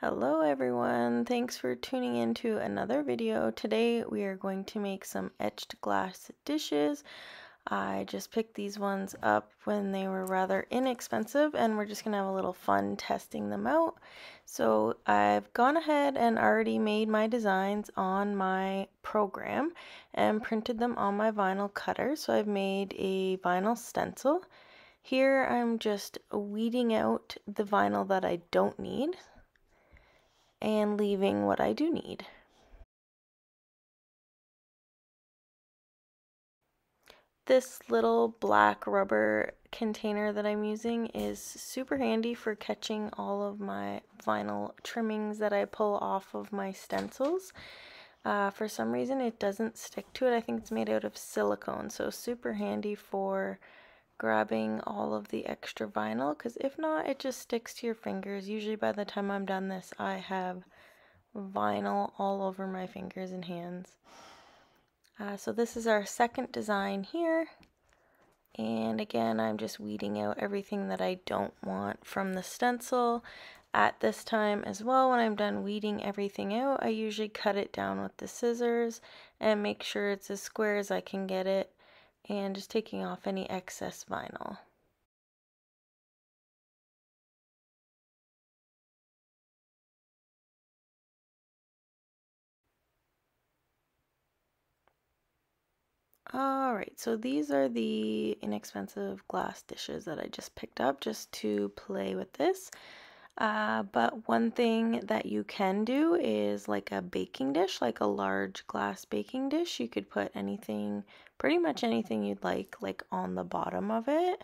Hello everyone, thanks for tuning in to another video. Today we are going to make some etched glass dishes. I just picked these ones up when they were rather inexpensive and we're just going to have a little fun testing them out. So I've gone ahead and already made my designs on my program and printed them on my vinyl cutter. So I've made a vinyl stencil. Here I'm just weeding out the vinyl that I don't need and leaving what I do need. This little black rubber container that I'm using is super handy for catching all of my vinyl trimmings that I pull off of my stencils. Uh, for some reason it doesn't stick to it. I think it's made out of silicone, so super handy for grabbing all of the extra vinyl because if not it just sticks to your fingers. Usually by the time I'm done this I have vinyl all over my fingers and hands. Uh, so this is our second design here. And again I'm just weeding out everything that I don't want from the stencil at this time as well. When I'm done weeding everything out I usually cut it down with the scissors and make sure it's as square as I can get it and just taking off any excess vinyl. Alright, so these are the inexpensive glass dishes that I just picked up just to play with this. Uh, but one thing that you can do is like a baking dish, like a large glass baking dish. You could put anything, pretty much anything you'd like, like on the bottom of it.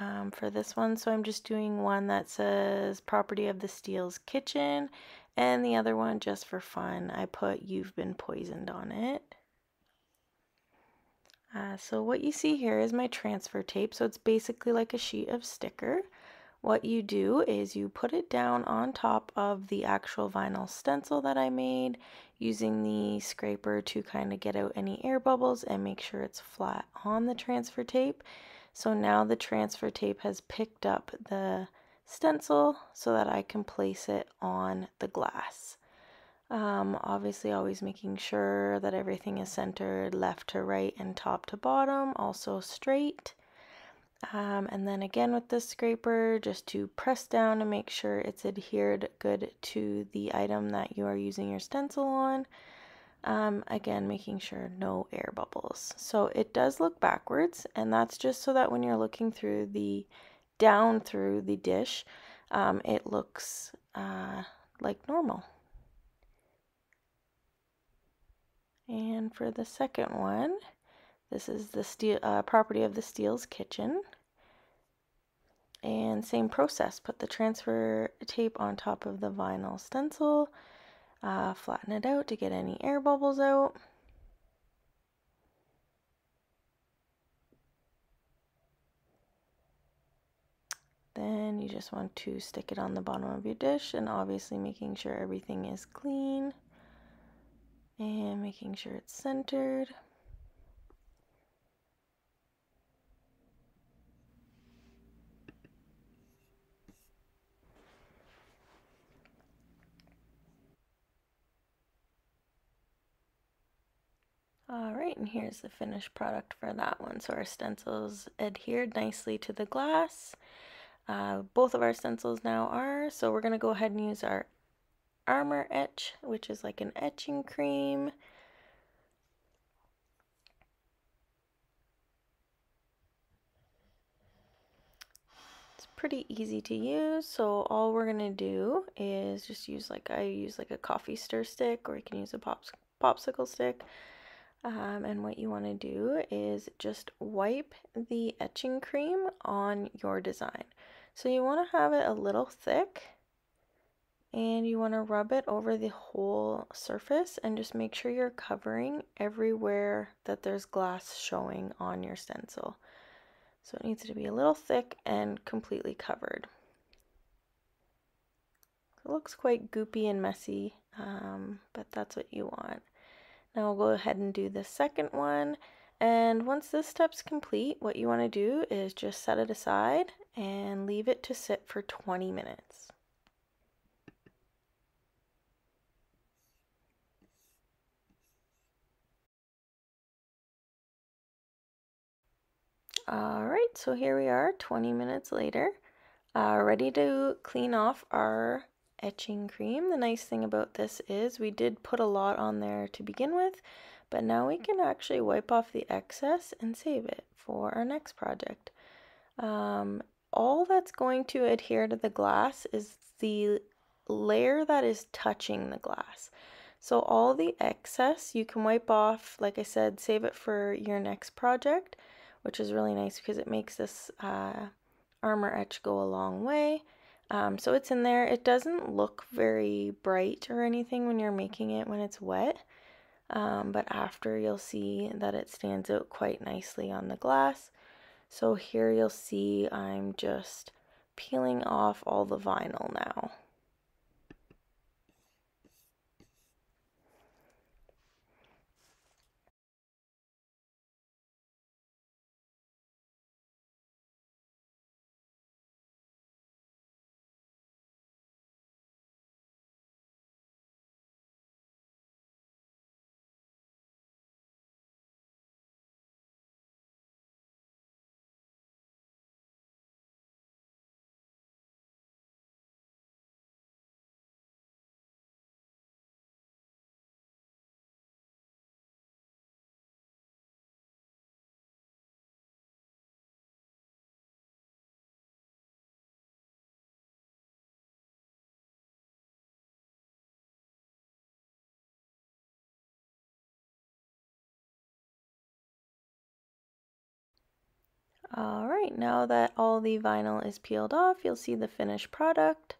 Um, for this one, so I'm just doing one that says property of the Steele's kitchen and the other one just for fun I put you've been poisoned on it uh, so what you see here is my transfer tape. So it's basically like a sheet of sticker. What you do is you put it down on top of the actual vinyl stencil that I made using the scraper to kind of get out any air bubbles and make sure it's flat on the transfer tape. So now the transfer tape has picked up the stencil so that I can place it on the glass. Um, obviously, always making sure that everything is centered left to right and top to bottom, also straight. Um, and then again with the scraper, just to press down and make sure it's adhered good to the item that you are using your stencil on. Um, again, making sure no air bubbles. So it does look backwards, and that's just so that when you're looking through the down through the dish, um, it looks uh, like normal. And for the second one, this is the steel, uh, property of the Steele's kitchen. And same process, put the transfer tape on top of the vinyl stencil, uh, flatten it out to get any air bubbles out. Then you just want to stick it on the bottom of your dish and obviously making sure everything is clean and making sure it's centered. Alright, and here's the finished product for that one. So our stencils adhered nicely to the glass. Uh, both of our stencils now are, so we're going to go ahead and use our Armor Etch, which is like an etching cream. It's pretty easy to use, so all we're going to do is just use like, I use like a coffee stir stick, or you can use a pops popsicle stick. Um, and what you want to do is just wipe the etching cream on your design. So you want to have it a little thick and you want to rub it over the whole surface and just make sure you're covering everywhere that there's glass showing on your stencil. So it needs to be a little thick and completely covered. It looks quite goopy and messy, um, but that's what you want. Now we'll go ahead and do the second one. And once this step's complete, what you want to do is just set it aside and leave it to sit for 20 minutes. Alright, so here we are 20 minutes later, uh, ready to clean off our etching cream. The nice thing about this is we did put a lot on there to begin with, but now we can actually wipe off the excess and save it for our next project. Um, all that's going to adhere to the glass is the layer that is touching the glass. So all the excess you can wipe off, like I said, save it for your next project which is really nice because it makes this uh, armor etch go a long way. Um, so it's in there. It doesn't look very bright or anything when you're making it when it's wet, um, but after you'll see that it stands out quite nicely on the glass. So here you'll see I'm just peeling off all the vinyl now. All right, now that all the vinyl is peeled off, you'll see the finished product.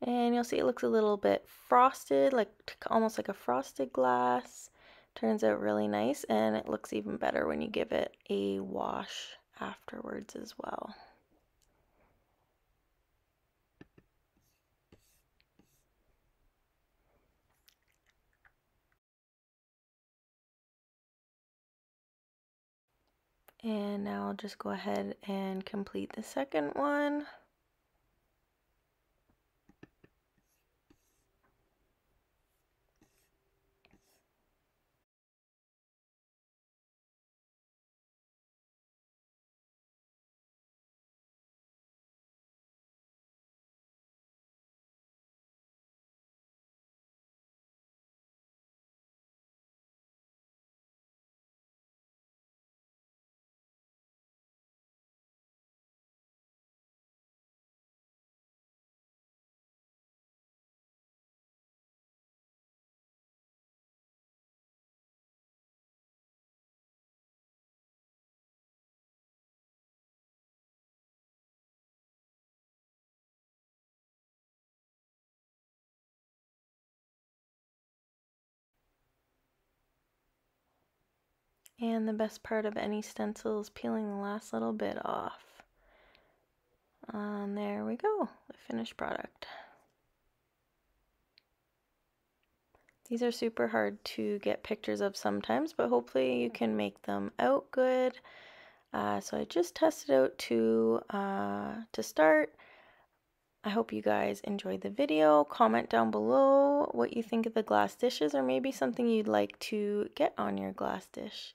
And you'll see it looks a little bit frosted, like almost like a frosted glass. Turns out really nice, and it looks even better when you give it a wash afterwards as well. And now I'll just go ahead and complete the second one. And the best part of any stencil is peeling the last little bit off. And there we go, the finished product. These are super hard to get pictures of sometimes, but hopefully you can make them out good. Uh, so I just tested out to, uh, to start. I hope you guys enjoyed the video. Comment down below what you think of the glass dishes or maybe something you'd like to get on your glass dish.